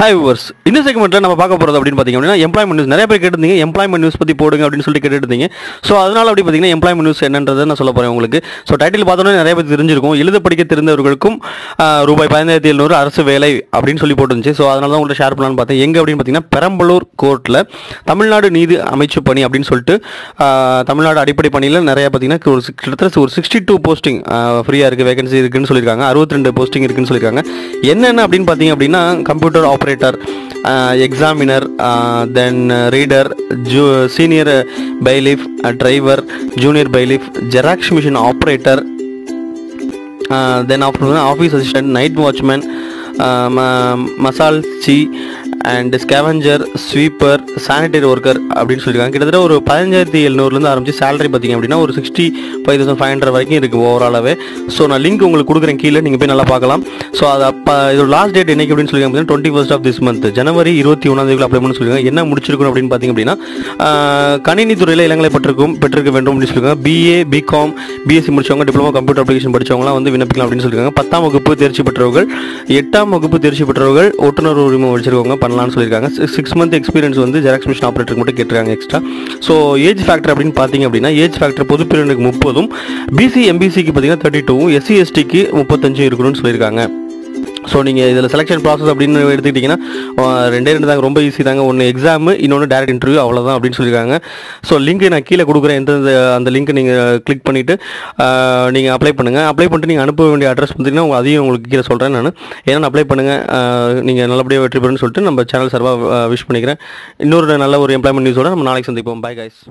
Hi viewers இந்த செக்மெண்ட்டில் நம்ம பார்க்க போகிறது அப்படின்னு பார்த்தீங்கன்னா அப்படின்னா எம்ப்ளாய்மெண்ட் நியூஸ் நிறைய பேர் கேட்டிருந்தீங்க எம்ப்ளாய்மெண்ட் நியூஸ் பற்றி போடுங்க அப்படின்னு சொல்லிட்டு கேட்டுருந்தீங்க. ஸோ அதனால் அப்படி பார்த்தீங்கன்னா எம்ப்ளாய்மெண்ட் நியூஸ் என்னன்றதை நான் சொல்ல போகிறேன் உங்களுக்கு. ஸோ டைட்டில் பார்த்தோன்னே நிறைய பேர் தெரிஞ்சிருக்கும். எழுத படிக்க தெரிந்தவர்களுக்கும் ரூபாய் பதினாயிரத்தி எழுநூறு அரசு வேலை அப்படின்னு சொல்லி போட்டுருந்துச்சு. ஸோ அதனால தான் உங்கள்கிட்ட ஷேர் பண்ணலான்னு பார்த்தேன். எங்கே அப்படின்னு பார்த்தீங்கன்னா பெரம்பலூர் கோர்ட்டில் தமிழ்நாடு நீதி அமைச்சு பணி அப்படின்னு சொல்லிட்டு தமிழ்நாடு அடிப்படை பணியில் நிறைய பார்த்தீங்கன்னா ஒரு கிட்டத்தட்ட ஒரு சிக்ஸ்டி டூ போஸ்டிங் ஃப்ரீயாக இருக்குது வேகன்சி இருக்குன்னு சொல்லியிருக்காங்க. அறுபத்தி ரெண்டு போஸ்டிங் இருக்குன்னு சொல்லியிருக்காங்க. என்னென்ன அப்படின்னு பார்த்தீங்க அப்படின்னா computer operator examiner then reader zoo senior bailiff driver junior bailiff xerox machine operator then அப்புறம் ஆஃபீஸ் அசிஸ்டன்ட் நைட் வாட்ச்மேன் மசால் C and scavenger sweeper sanitary worker அப்படின்னு சொல்லியிருக்காங்க கிட்டத்தட்ட ஒரு பதினஞ்சாயிரத்தி எழுநூறுலேருந்து ஆரம்பிச்சு சேலரி பார்த்தீங்க அப்படின்னா ஒரு sixty five thousand five hundred வரைக்கும் இருக்குது ஓவராலாகவே ஸோ நான் லிங்க் உங்களுக்கு கொடுக்குறேன் கீழே நீங்கள் போய் நல்லா பார்க்கலாம். ஸோ அதை இதோட லாஸ்ட் டேட் என்னைக்கு அப்படின்னு சொல்லியிருக்காங்க twenty first of this month ஜனவரி இருபத்தி ஒன்றாந்தேதிக்குள்ள அப்ளை பண்ணி சொல்லியிருக்காங்க. என்ன முடிச்சிருக்கணும் அப்படின்னு பார்த்தீங்க அப்படின்னா கணினி துறையில் இளங்கலை பட்டிருக்கும் பெற்றிருக்க வேண்டும் அப்படின்னு சொல்லியிருக்காங்க. பிஏ பிகாம் பிஎஸ்சி முடிச்சவங்க டிப்ளமோ கம்ப்யூட்டர் அப்ளிகேஷன் படிச்சவங்கலாம் வந்து விண்ணப்பிக்கலாம் அப்படின்னு சொல்லியிருக்காங்க. பத்தாம் வகுப்பு தேர்ச்சி பெற்றவர்கள் எட்டாம் வகுப்பு தேர்ச்சி பெற்றவர்கள் ஓட்டுநர் உரிமை வச்சிருக்கவங்க பண்ணலாம்னு சொல்லியிருக்காங்க. சிக்ஸ் மந்த் எக்ஸ்பீரியன்ஸ் வந்து ஜெராக்ஸ் மிஷின் ஆப்ரேட்டர் மட்டும் கேட்டிருக்காங்க எக்ஸ்ட்ரா ஸோ ஏஜ் ஃபேக்டர் அப்படின்னு பார்த்தீங்க அப்படின்னா ஏஜ் ஃபேக்டர் பொது பிரிவினருக்கு முப்பதும் பிசி எம்பிசிக்கு பார்த்தீங்கன்னா தேர்ட்டி டூவும் எஸ்சி எஸ்டிக்கு முப்பத்தஞ்சும் இருக்கணும்னு சொல்லியிருக்காங்க. ஸோ நீங்கள் இதில் செலெக்ஷன் ப்ராசஸ் அப்படின்னு எடுத்துக்கிட்டிங்கன்னா ரெண்டே ரெண்டு தாங்க ரொம்ப ஈஸி தாங்க. ஒன்று எக்ஸாமு இன்னொன்று டேரக்ட் இன்டர்வியூ அவ்வளோதான் அப்படின்னு சொல்லியிருக்காங்க. ஸோ லிங்க் நான் கீழே கொடுக்குறேன். எந்த அந்த லிங்க் நீங்கள் கிளிக் பண்ணிவிட்டு நீங்கள் அப்ளை பண்ணுங்கள் அப்ளை பண்ணிட்டு நீங்கள் அனுப்ப வேண்டிய அட்ரஸ் பார்த்தீங்கன்னா அதையும் உங்களுக்கு கீழே சொல்கிறேன் நான். ஏன்னா அப்ளை பண்ணுங்கள் நீங்கள் நல்லபடியாக வெற்றி பெறுன்னு சொல்லிட்டு நம்ம சேனல் சார்பாக விஷ் பண்ணிக்கிறேன். இன்னொரு நல்ல ஒரு எம்ப்ளாய்மெண்ட் நியூஸோட நம்ம நாளைக்கு சந்திப்போம். Bye guys